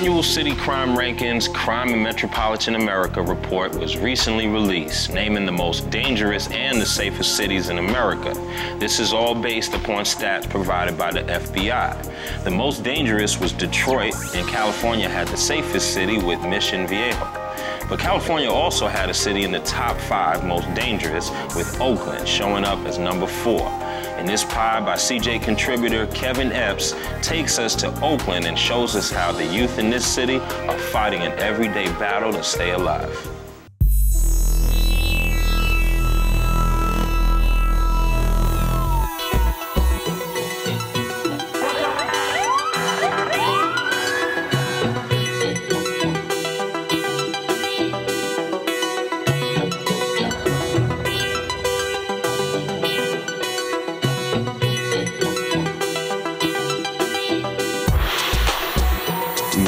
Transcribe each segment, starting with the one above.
annual City Crime Rankings Crime in Metropolitan America report was recently released, naming the most dangerous and the safest cities in America. This is all based upon stats provided by the FBI. The most dangerous was Detroit, and California had the safest city with Mission Viejo. But California also had a city in the top five most dangerous, with Oakland showing up as number four. And this pie by CJ contributor Kevin Epps takes us to Oakland and shows us how the youth in this city are fighting an everyday battle to stay alive.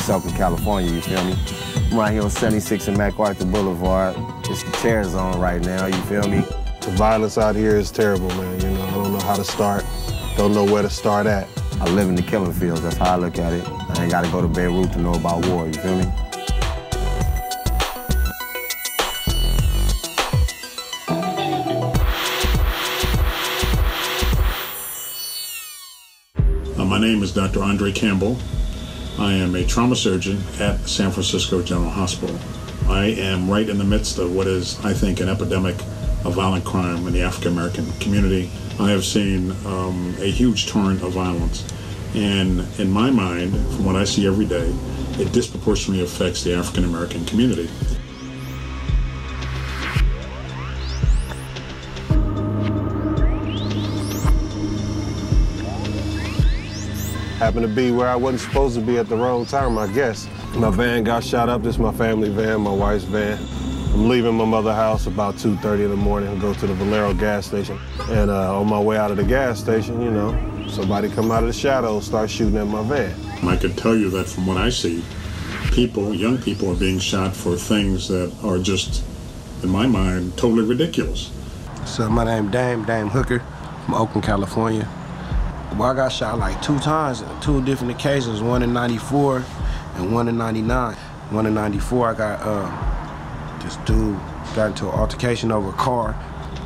East Oakland, California, you feel me? I'm right here on 76 and MacArthur Boulevard. It's the terror zone right now, you feel me? The violence out here is terrible, man. You know, I don't know how to start, don't know where to start at. I live in the killing fields, that's how I look at it. I ain't gotta go to Beirut to know about war, you feel me? Uh, my name is Dr. Andre Campbell. I am a trauma surgeon at San Francisco General Hospital. I am right in the midst of what is, I think, an epidemic of violent crime in the African American community. I have seen um, a huge torrent of violence. And in my mind, from what I see every day, it disproportionately affects the African American community. Happened to be where I wasn't supposed to be at the wrong time, I guess. My van got shot up. This is my family van, my wife's van. I'm leaving my mother's house about 2.30 in the morning and go to the Valero gas station. And uh, on my way out of the gas station, you know, somebody come out of the shadows, start shooting at my van. I can tell you that from what I see, people, young people, are being shot for things that are just, in my mind, totally ridiculous. So my name Dame, Dame Hooker from Oakland, California. Well, I got shot like two times, two different occasions, one in 94 and one in 99. One in 94, I got, uh, this dude got into an altercation over a car,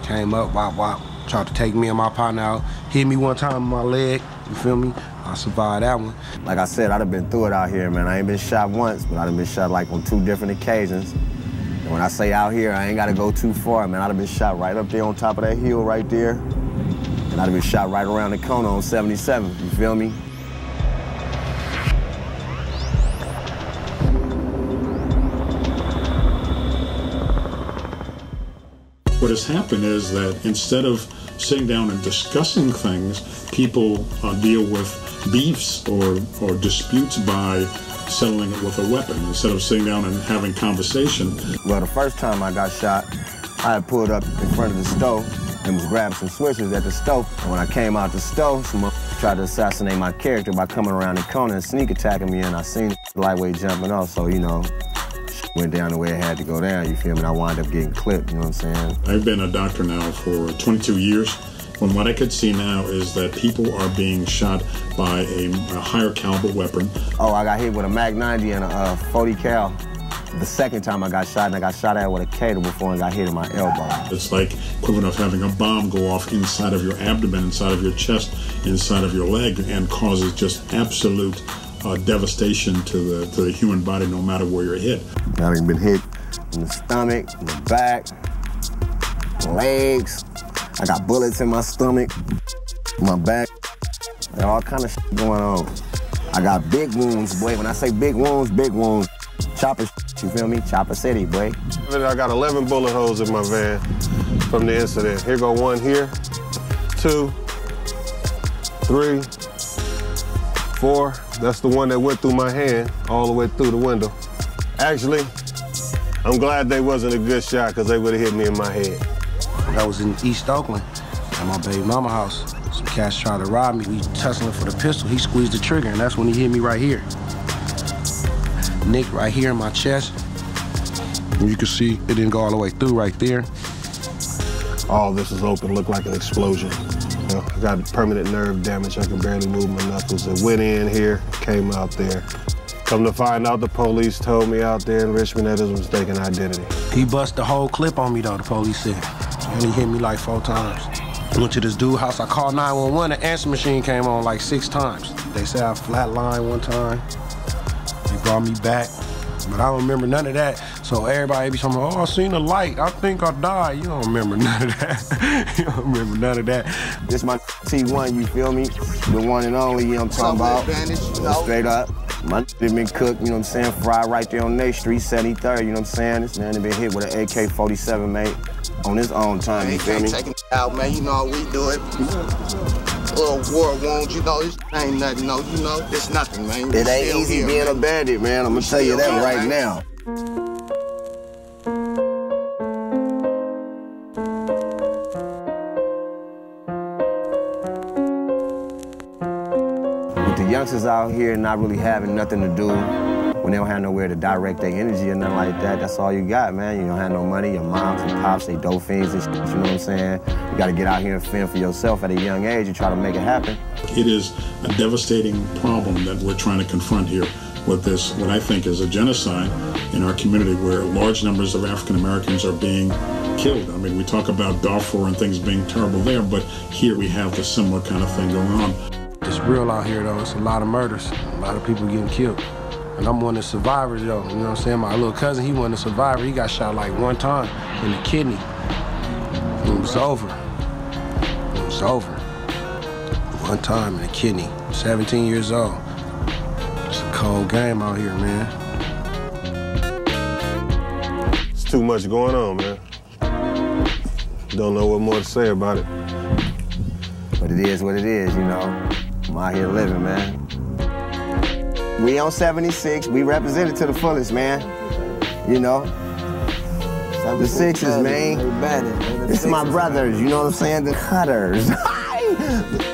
came up, wop, wop, tried to take me and my partner out, hit me one time in my leg, you feel me? I survived that one. Like I said, I'd have been through it out here, man. I ain't been shot once, but I'd have been shot like on two different occasions. And when I say out here, I ain't gotta go too far, man. I'd have been shot right up there on top of that hill right there. And I'd have been shot right around the corner on 77, you feel me? What has happened is that instead of sitting down and discussing things, people uh, deal with beefs or, or disputes by settling it with a weapon instead of sitting down and having conversation. Well, the first time I got shot, I had pulled up in front of the stove and was grabbing some switches at the stove. And when I came out the stove, some tried to assassinate my character by coming around the corner and sneak attacking me, and I seen lightweight jumping off, so, you know, went down the way it had to go down, you feel me? And I wound up getting clipped, you know what I'm saying? I've been a doctor now for 22 years. From what I could see now is that people are being shot by a, a higher caliber weapon. Oh, I got hit with a Mac 90 and a uh, 40 cal. The second time I got shot, and I got shot at with a Cater before and got hit in my elbow. It's like equivalent of having a bomb go off inside of your abdomen, inside of your chest, inside of your leg, and causes just absolute uh, devastation to the to the human body, no matter where you're hit. I've been hit in the stomach, in the back, legs. I got bullets in my stomach, my back. Got all kind of shit going on. I got big wounds, boy. When I say big wounds, big wounds. Chopper, you feel me? Chopper City, boy. I got 11 bullet holes in my van from the incident. Here go one here, two, three, four. That's the one that went through my hand all the way through the window. Actually, I'm glad they wasn't a good shot because they would have hit me in my head. I was in East Oakland at my baby mama house. Some cats tried to rob me. We tussling for the pistol. He squeezed the trigger, and that's when he hit me right here. Nick right here in my chest. And you can see it didn't go all the way through right there. All this is open, looked like an explosion. You know, I got permanent nerve damage. I can barely move my knuckles. It went in here, came out there. Come to find out, the police told me out there in Richmond that it was mistaken identity. He bust the whole clip on me though, the police said. And he hit me like four times. Went to this dude's house, I called 911, the answer machine came on like six times. They said I flatlined one time. They brought me back. But I don't remember none of that. So everybody be talking, oh, I seen a light. I think I died. You don't remember none of that. you don't remember none of that. This my T1, you feel me? The one and only, you know what I'm talking about? Advantage, you know? Straight up. My they been cooked, you know what I'm saying? Fried right there on Nate Street, 73rd, you know what I'm saying? This man been hit with an AK-47, mate, on his own time, you Ain't feel me? taking it out, man. You know how we do it. Little war wounds, you know, this ain't nothing, no, you know, it's nothing, man. It ain't easy here, being man. a bandit, man. I'm gonna tell you that here, right man. now. With the youngsters out here not really having nothing to do, when they don't have nowhere to direct their energy or nothing like that, that's all you got, man. You don't have no money, your moms and pops, they dope fiends and shit, you know what I'm saying? You gotta get out here and fend for yourself at a young age and try to make it happen. It is a devastating problem that we're trying to confront here with this, what I think is a genocide in our community where large numbers of African Americans are being killed. I mean, we talk about Darfur and things being terrible there, but here we have the similar kind of thing going on. It's real out here though. It's a lot of murders, a lot of people getting killed. And I'm one of the survivors though. You know what I'm saying? My little cousin, he wasn't a survivor. He got shot like one time in the kidney. And it was over. It was over. One time in the kidney. 17 years old. It's a cold game out here, man. It's too much going on, man. Don't know what more to say about it. But it is what it is, you know. I'm out here living, man. We on 76. We represented to the fullest, man. You know. The sixes, man. This is my brothers, you know what I'm saying? The cutters.